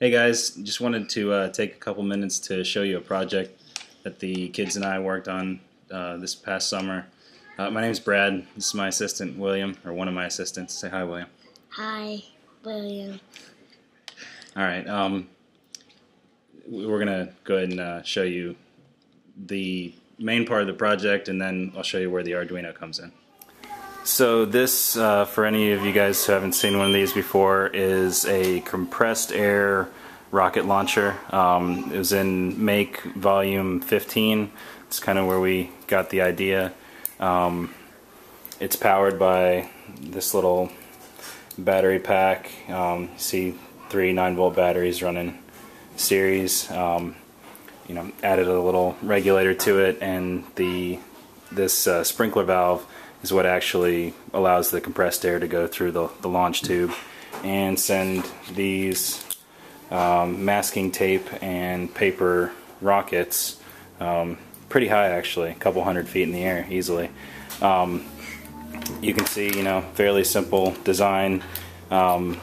Hey guys, just wanted to uh, take a couple minutes to show you a project that the kids and I worked on uh, this past summer. Uh, my name's Brad. This is my assistant, William, or one of my assistants. Say hi, William. Hi, William. All right. Um, we're gonna go ahead and uh, show you the main part of the project, and then I'll show you where the Arduino comes in. So this, uh, for any of you guys who haven't seen one of these before, is a compressed air rocket launcher. Um, it was in Make Volume 15. It's kind of where we got the idea. Um, it's powered by this little battery pack. Um, see three 9 volt batteries running series. Um, you know, added a little regulator to it, and the this uh, sprinkler valve is what actually allows the compressed air to go through the, the launch tube and send these um, masking tape and paper rockets um, pretty high actually, a couple hundred feet in the air easily. Um, you can see, you know, fairly simple design. Um,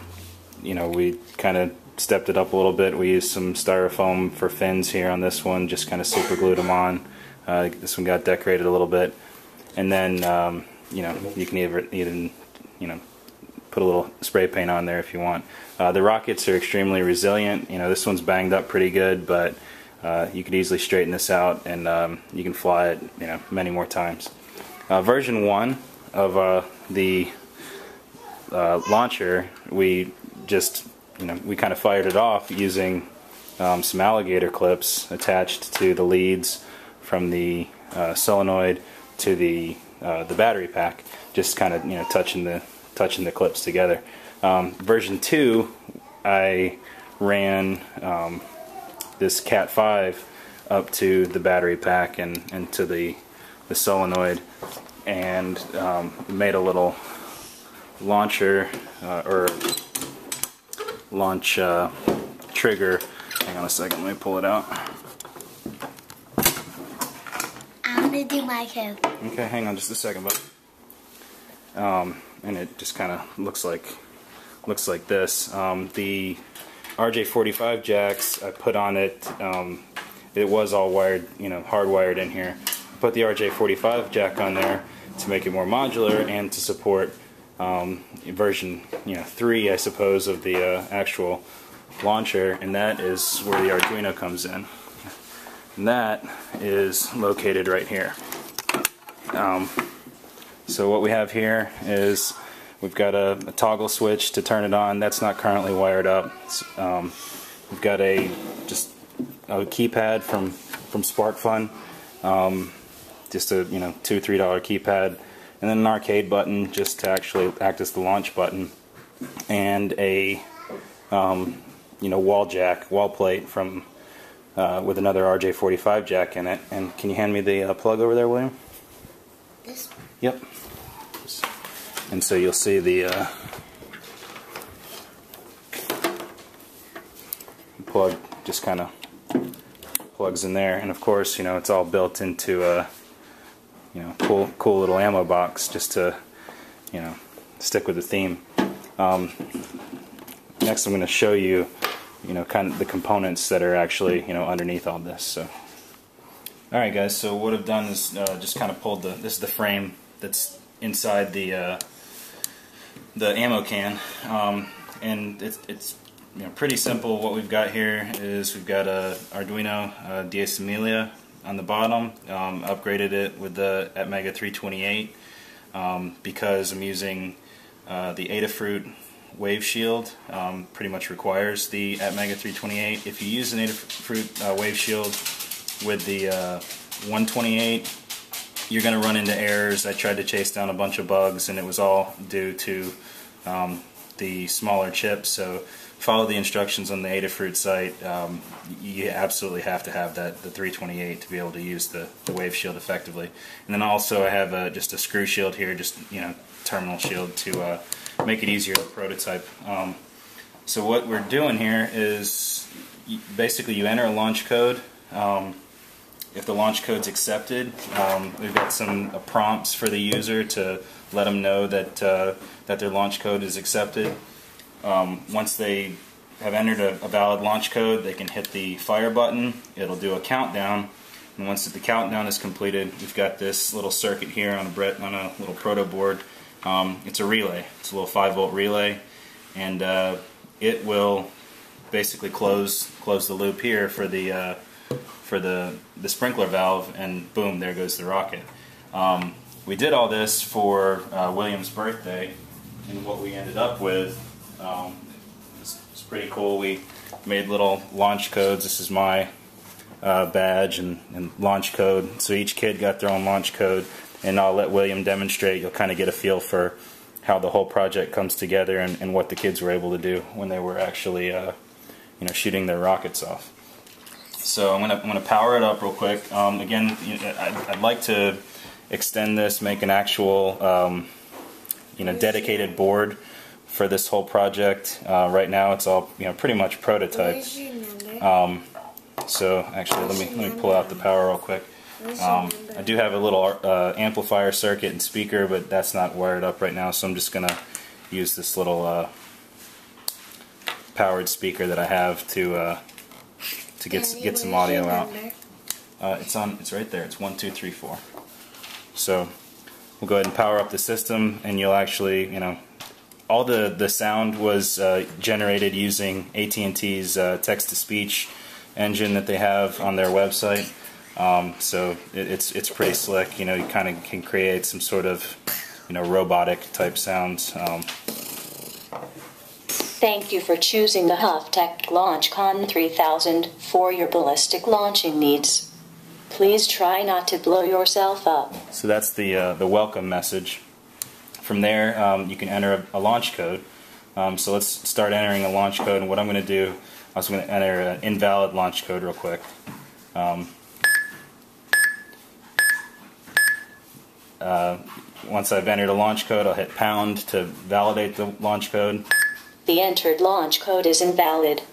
you know, we kind of stepped it up a little bit. We used some styrofoam for fins here on this one, just kind of super glued them on. Uh, this one got decorated a little bit. And then, um, you know, you can either, even, you know, put a little spray paint on there if you want. Uh, the rockets are extremely resilient. You know, this one's banged up pretty good, but uh, you could easily straighten this out and um, you can fly it, you know, many more times. Uh, version 1 of uh, the uh, launcher, we just, you know, we kind of fired it off using um, some alligator clips attached to the leads from the uh, solenoid to the uh, the battery pack, just kind of you know touching the touching the clips together. Um, version two, I ran um, this Cat 5 up to the battery pack and, and to the the solenoid, and um, made a little launcher uh, or launch uh, trigger. Hang on a second, let me pull it out. I'm gonna do my code. Okay, hang on just a second, bud. Um, and it just kind of looks like looks like this. Um, the RJ45 jacks I put on it. Um, it was all wired, you know, hardwired in here. I put the RJ45 jack on there to make it more modular and to support um, version, you know, three, I suppose, of the uh, actual launcher, and that is where the Arduino comes in. And that is located right here. Um, so what we have here is we've got a, a, toggle switch to turn it on. That's not currently wired up. Um, we've got a just a keypad from from SparkFun, um, just a you know two three dollar keypad, and then an arcade button just to actually act as the launch button, and a um, you know wall jack wall plate from uh, with another RJ45 jack in it. And can you hand me the uh, plug over there, William? This Yep. And so you'll see the uh, plug just kind of plugs in there, and of course, you know, it's all built into a you know cool, cool little ammo box just to you know stick with the theme. Um, next, I'm going to show you you know kind of the components that are actually you know underneath all this. So. Alright guys, so what I've done is uh, just kind of pulled the, this is the frame that's inside the uh, the ammo can, um, and it's, it's you know, pretty simple. What we've got here is we've got a Arduino uh, Diecimila on the bottom, um, upgraded it with the Atmega 328 um, because I'm using uh, the Adafruit Wave Shield, um, pretty much requires the Atmega 328. If you use an Adafruit uh, Wave Shield, with the uh, 128 you're going to run into errors. I tried to chase down a bunch of bugs and it was all due to um, the smaller chips so follow the instructions on the Adafruit site. Um, you absolutely have to have that the 328 to be able to use the, the wave shield effectively. And then also I have a, just a screw shield here, just you know terminal shield to uh, make it easier to prototype. Um, so what we're doing here is basically you enter a launch code. Um, if the launch code's accepted, um, we've got some uh, prompts for the user to let them know that uh, that their launch code is accepted. Um, once they have entered a, a valid launch code, they can hit the fire button. It'll do a countdown, and once the countdown is completed, we've got this little circuit here on a on a little proto board. Um, it's a relay. It's a little five volt relay, and uh, it will basically close close the loop here for the uh, for the the sprinkler valve, and boom, there goes the rocket. Um, we did all this for uh, William's birthday, and what we ended up with um, is, is pretty cool. We made little launch codes. This is my uh, badge and, and launch code. So each kid got their own launch code, and I'll let William demonstrate. You'll kind of get a feel for how the whole project comes together and, and what the kids were able to do when they were actually, uh, you know, shooting their rockets off. So I'm gonna I'm gonna power it up real quick. Um, again, you know, I'd, I'd, like to extend this, make an actual, um, you know, dedicated board for this whole project. Uh, right now, it's all you know, pretty much prototypes. Um, so actually, let me let me pull out the power real quick. Um, I do have a little uh, amplifier circuit and speaker, but that's not wired up right now, so I'm just gonna use this little uh, powered speaker that I have to uh, to get get some audio out. Uh, it's on. It's right there. It's one two three four. So we'll go ahead and power up the system, and you'll actually, you know, all the the sound was uh, generated using AT&T's uh, text to speech engine that they have on their website. Um, so it, it's it's pretty slick. You know, you kind of can create some sort of you know robotic type sounds. Um, Thank you for choosing the Hough Tech Launch Con 3000 for your ballistic launching needs. Please try not to blow yourself up. So that's the uh, the welcome message. From there, um, you can enter a, a launch code. Um, so let's start entering a launch code. And what I'm going to do, I was going to enter an invalid launch code real quick. Um, uh, once I've entered a launch code, I'll hit pound to validate the launch code. The entered launch code is invalid.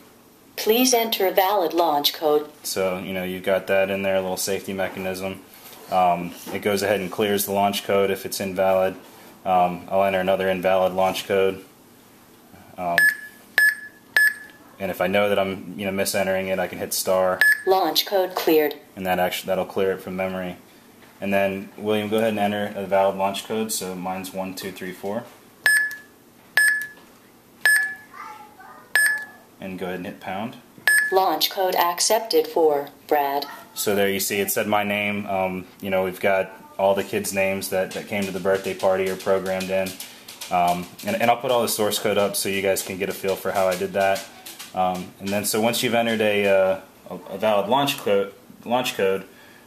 Please enter a valid launch code. So, you know, you've got that in there, a little safety mechanism. Um, it goes ahead and clears the launch code if it's invalid. Um, I'll enter another invalid launch code. Um, and if I know that I'm, you know, misentering it, I can hit star. Launch code cleared. And that actually that'll clear it from memory. And then William, go ahead and enter a valid launch code. So mine's one two three four. And go ahead and hit pound. Launch code accepted for Brad. So there you see it said my name. Um, you know, we've got all the kids' names that, that came to the birthday party are programmed in. Um, and, and, I'll put all the source code up so you guys can get a feel for how I did that. Um, and then so once you've entered a, uh, a valid launch code, launch code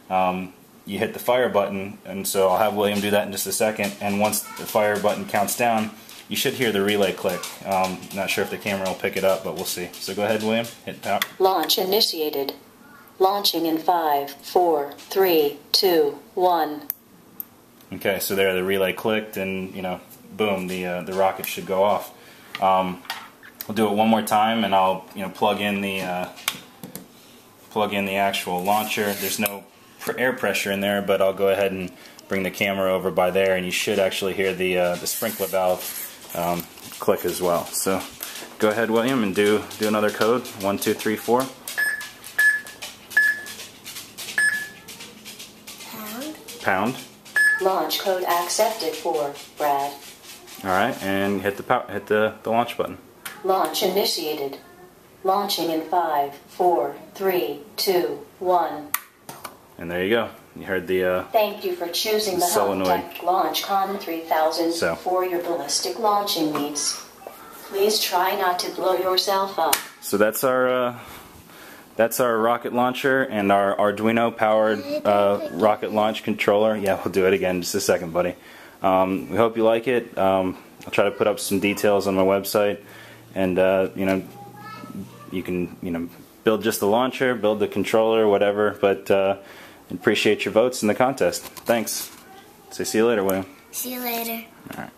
um, you hit the fire button. And so I'll have William do that in just a second. And once the fire button counts down, you should hear the relay click. Um, not sure if the camera will pick it up, but we'll see. So go ahead, William. Hit power. Launch initiated. Launching in five, four, three, two, one. Okay, so there the relay clicked, and you know, boom, the uh, the rocket should go off. Um, we'll do it one more time, and I'll you know plug in the uh, plug in the actual launcher. There's no air pressure in there, but I'll go ahead and bring the camera over by there, and you should actually hear the uh, the sprinkler valve um, click as well. So go ahead, William, and do, do another code. One, two, three, four. Pound. Pound. Launch code accepted for Brad. All right, and hit the hit the, the launch button. Launch initiated. Launching in five, four, three, two, one. And there you go. You heard the. Uh, Thank you for choosing the solenoid. Launch Con 3000 so. for your ballistic launching needs. Please try not to blow yourself up. So that's our. Uh, that's our rocket launcher and our Arduino powered uh, rocket launch controller. Yeah, we'll do it again in just a second, buddy. Um, we hope you like it. Um, I'll try to put up some details on my website, and uh, you know, you can you know build just the launcher, build the controller, whatever. But uh, Appreciate your votes in the contest. Thanks. Say see you later, William. See you later. All right.